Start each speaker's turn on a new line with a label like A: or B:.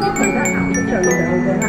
A: 你回答啥我都不晓得在问